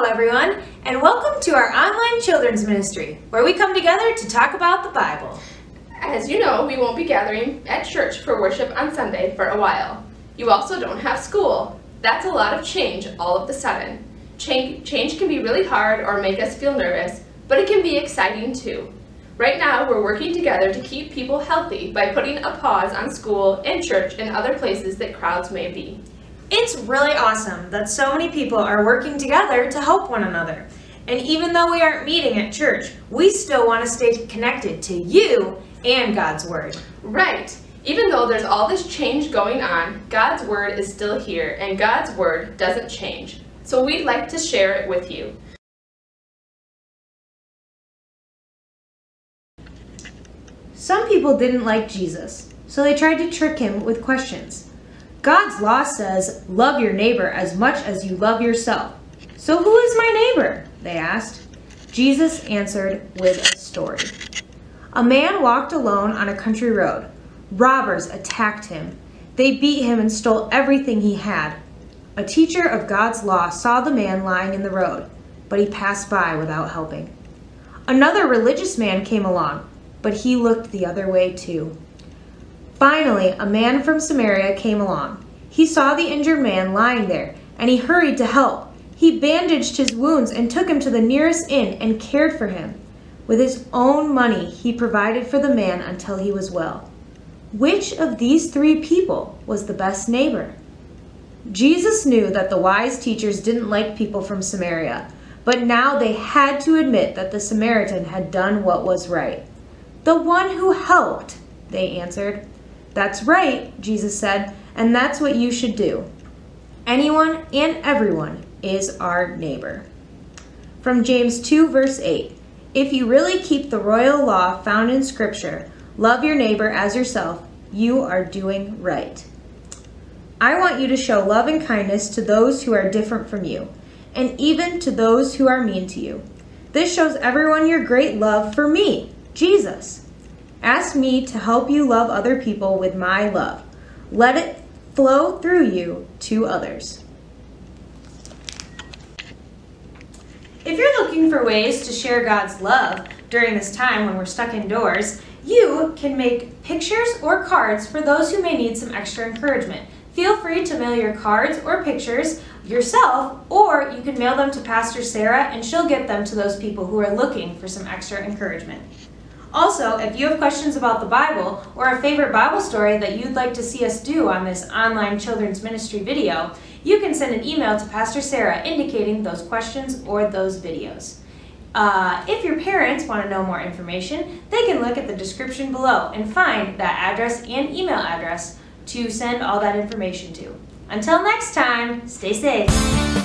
everyone, and welcome to our online children's ministry, where we come together to talk about the Bible. As you know, we won't be gathering at church for worship on Sunday for a while. You also don't have school. That's a lot of change all of the sudden. Change, change can be really hard or make us feel nervous, but it can be exciting too. Right now, we're working together to keep people healthy by putting a pause on school and church and other places that crowds may be. It's really awesome that so many people are working together to help one another. And even though we aren't meeting at church, we still want to stay connected to you and God's Word. Right. Even though there's all this change going on, God's Word is still here and God's Word doesn't change. So we'd like to share it with you. Some people didn't like Jesus, so they tried to trick him with questions. God's law says, Love your neighbor as much as you love yourself. So who is my neighbor? They asked. Jesus answered with a story. A man walked alone on a country road. Robbers attacked him. They beat him and stole everything he had. A teacher of God's law saw the man lying in the road, but he passed by without helping. Another religious man came along, but he looked the other way too. Finally, a man from Samaria came along. He saw the injured man lying there, and he hurried to help. He bandaged his wounds and took him to the nearest inn and cared for him. With his own money, he provided for the man until he was well. Which of these three people was the best neighbor? Jesus knew that the wise teachers didn't like people from Samaria, but now they had to admit that the Samaritan had done what was right. The one who helped, they answered. That's right, Jesus said, and that's what you should do. Anyone and everyone is our neighbor. From James 2, verse 8 If you really keep the royal law found in Scripture, love your neighbor as yourself, you are doing right. I want you to show love and kindness to those who are different from you, and even to those who are mean to you. This shows everyone your great love for me, Jesus. Ask me to help you love other people with my love. Let it flow through you to others. If you're looking for ways to share God's love during this time when we're stuck indoors, you can make pictures or cards for those who may need some extra encouragement. Feel free to mail your cards or pictures yourself, or you can mail them to Pastor Sarah and she'll get them to those people who are looking for some extra encouragement. Also, if you have questions about the Bible or a favorite Bible story that you'd like to see us do on this online children's ministry video, you can send an email to Pastor Sarah indicating those questions or those videos. Uh, if your parents want to know more information, they can look at the description below and find that address and email address to send all that information to. Until next time, stay safe.